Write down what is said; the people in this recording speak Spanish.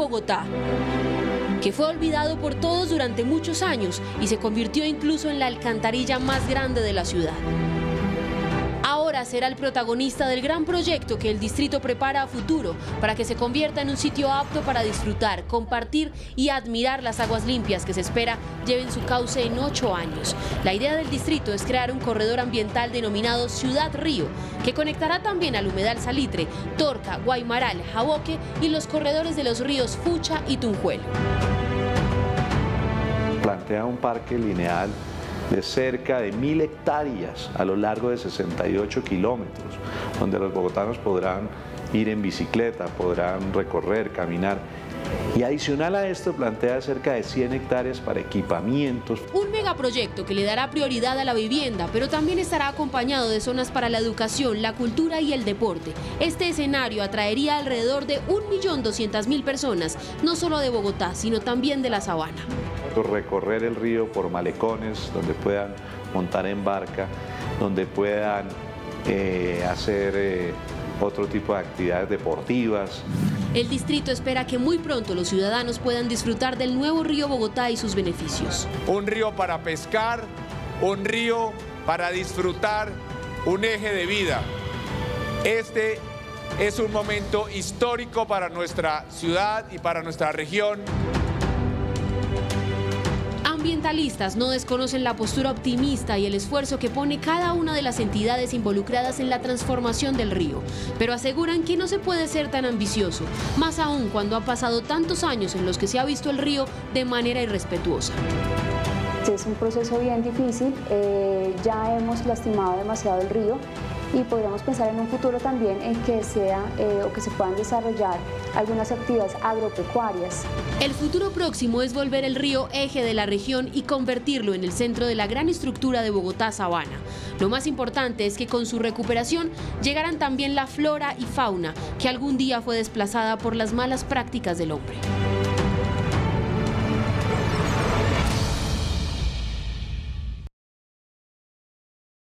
Bogotá que fue olvidado por todos durante muchos años y se convirtió incluso en la alcantarilla más grande de la ciudad será el protagonista del gran proyecto que el distrito prepara a futuro para que se convierta en un sitio apto para disfrutar, compartir y admirar las aguas limpias que se espera lleven su cauce en ocho años. La idea del distrito es crear un corredor ambiental denominado Ciudad Río, que conectará también al humedal Salitre, Torca, Guaymaral, Jaboque y los corredores de los ríos Fucha y Tunjuelo. Plantea un parque lineal de cerca de mil hectáreas a lo largo de 68 kilómetros, donde los bogotanos podrán ir en bicicleta, podrán recorrer, caminar. Y adicional a esto plantea cerca de 100 hectáreas para equipamientos. Un megaproyecto que le dará prioridad a la vivienda, pero también estará acompañado de zonas para la educación, la cultura y el deporte. Este escenario atraería alrededor de 1.200.000 personas, no solo de Bogotá, sino también de la Sabana recorrer el río por malecones donde puedan montar en barca, donde puedan eh, hacer eh, otro tipo de actividades deportivas. El distrito espera que muy pronto los ciudadanos puedan disfrutar del nuevo río Bogotá y sus beneficios. Un río para pescar, un río para disfrutar, un eje de vida. Este es un momento histórico para nuestra ciudad y para nuestra región no desconocen la postura optimista y el esfuerzo que pone cada una de las entidades involucradas en la transformación del río, pero aseguran que no se puede ser tan ambicioso, más aún cuando ha pasado tantos años en los que se ha visto el río de manera irrespetuosa. Es un proceso bien difícil, eh, ya hemos lastimado demasiado el río y podríamos pensar en un futuro también en que sea eh, o que se puedan desarrollar algunas actividades agropecuarias. El futuro próximo es volver el río eje de la región y convertirlo en el centro de la gran estructura de Bogotá-Sabana. Lo más importante es que con su recuperación llegarán también la flora y fauna que algún día fue desplazada por las malas prácticas del hombre.